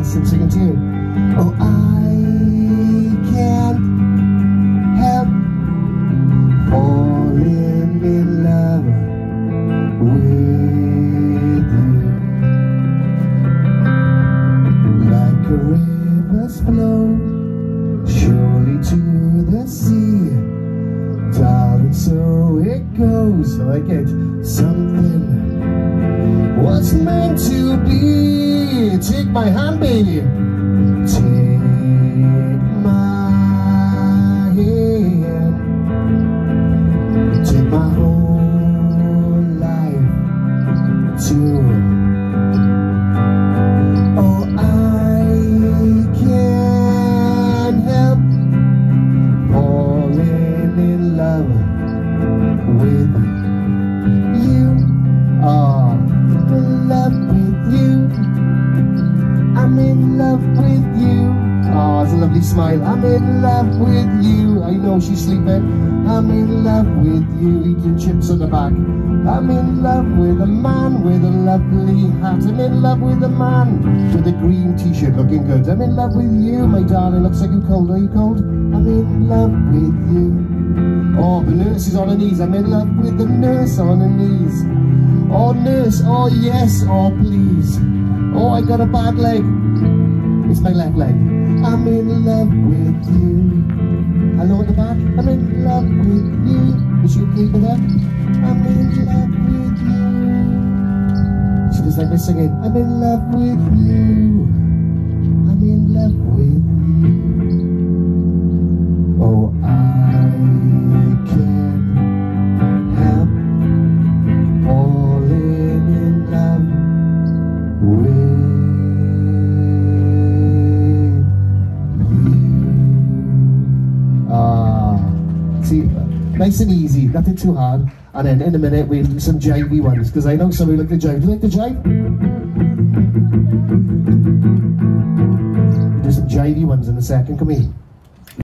and sing, it too. Oh, I can't help falling in love with you. Like a river's flow, surely to the sea. Darling, so it goes. I like it. Something was meant to be. Take my hand, baby. Take my hand. Take my whole life too. Oh, I can't help falling in love It's a lovely smile. I'm in love with you. I know she's sleeping. I'm in love with you. Eating chips on the back. I'm in love with a man with a lovely hat. I'm in love with a man with a green t-shirt looking good. I'm in love with you, my darling. Looks like you're cold. Are you cold? I'm in love with you. Oh, the nurse is on her knees. I'm in love with the nurse on her knees. Oh, nurse. Oh, yes. Oh, please. Oh, I got a bad leg. It's my left leg. I'm in love with you. Hello at the back. I'm in love with you. Is she okay with that? I'm in love with you. She just like me singing. I'm in love with you. Nice and easy, nothing too hard. And then in a minute we'll do some jivey ones because I know some of you like the jive. Do you like the jive? We'll do some jivey ones in a second. Come here.